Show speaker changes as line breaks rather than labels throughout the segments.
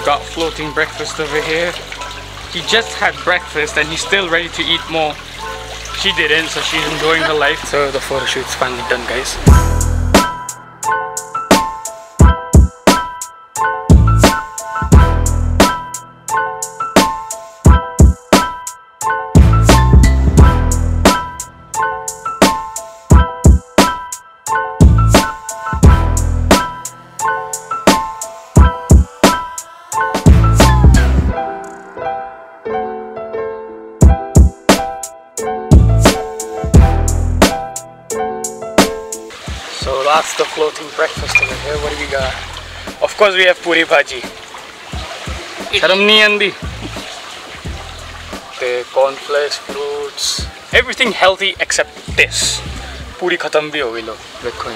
we've got floating breakfast over here. He just had breakfast and he's still ready to eat more. She didn't, so she's enjoying her life. So the photo shoot's finally done, guys. Lots of floating breakfast over here. What do we got? Of course we have puri bhaji. Sharam andi. The cornflakes, fruits, everything healthy except this. Puri khatam bhi ho gayi. Dekho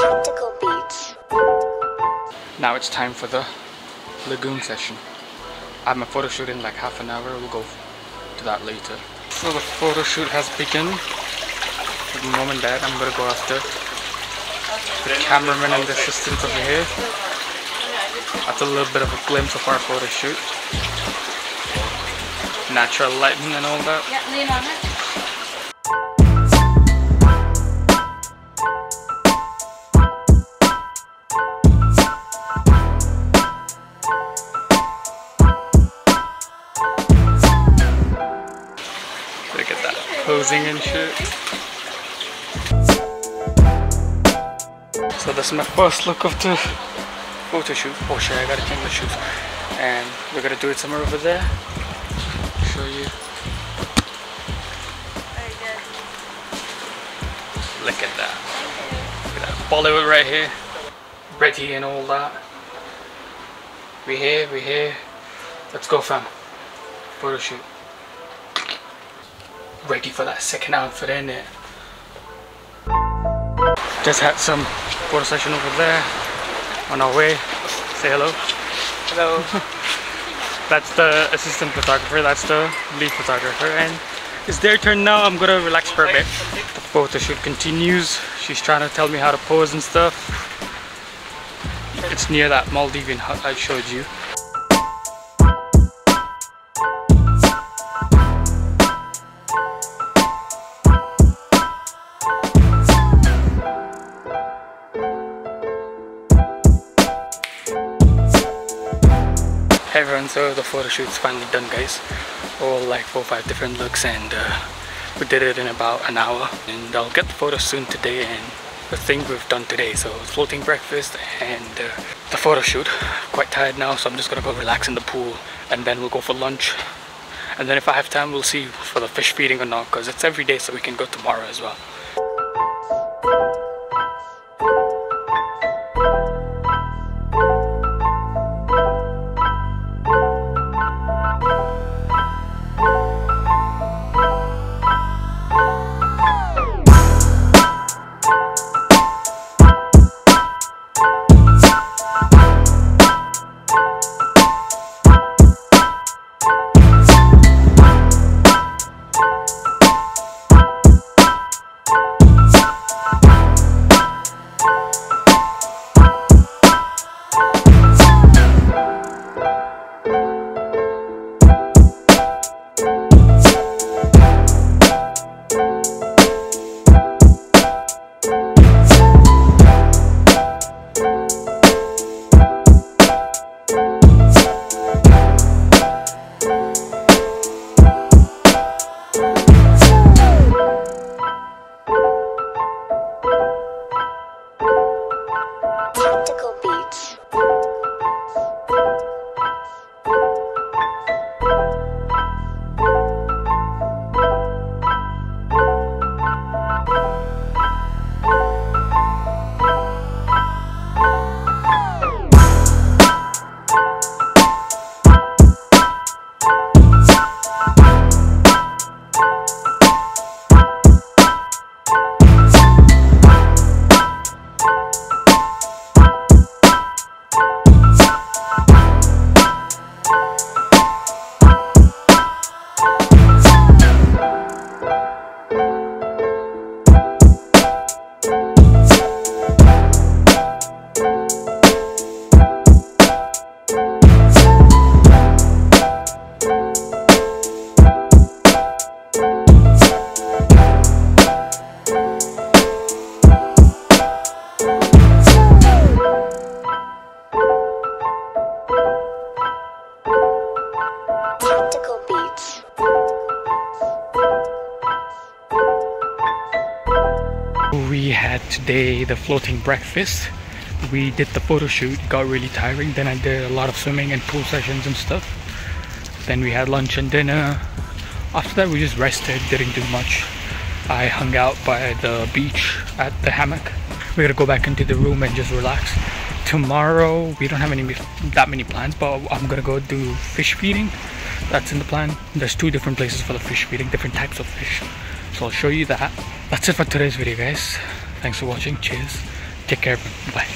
Tactical beats.
Now it's time for the lagoon session. I have my photo shoot in like half an hour. We'll go to that later. So the photo shoot has begun. Mom and dad, I'm gonna go after the cameraman and the assistant over here. That's a little bit of a glimpse of our photo shoot. Natural lighting and all that.
Yeah, lean on it.
Look at that posing and shit. So this is my first look of the photo shoot. Oh shit, I gotta change my shoes. And we're gonna do it somewhere over there. Show you. Look at that. Look at that. Bollywood right here. Ready and all that. We here, we here. Let's go fam. Photo shoot. Ready for that second outfit in it. Just had some photo session over there. On our way. Say hello. Hello. That's the assistant photographer, that's the lead photographer and it's their turn now. I'm gonna relax for a bit. The photo shoot continues. She's trying to tell me how to pose and stuff. It's near that Maldivian hut I showed you. Everyone, so the photo shoot's finally done guys. All like four or five different looks and uh, we did it in about an hour. And I'll get the photos soon today and the thing we've done today. So floating breakfast and uh, the photo shoot. Quite tired now so I'm just gonna go relax in the pool and then we'll go for lunch. And then if I have time we'll see for the fish feeding or not because it's every day so we can go tomorrow as well. The floating breakfast. We did the photo shoot, got really tiring. Then I did a lot of swimming and pool sessions and stuff. Then we had lunch and dinner. After that, we just rested, didn't do much. I hung out by the beach at the hammock. We're gonna go back into the room and just relax. Tomorrow, we don't have any that many plans, but I'm gonna go do fish feeding. That's in the plan. There's two different places for the fish feeding, different types of fish. So I'll show you that. That's it for today's video, guys. Thanks for watching. Cheers. Take care. Bye.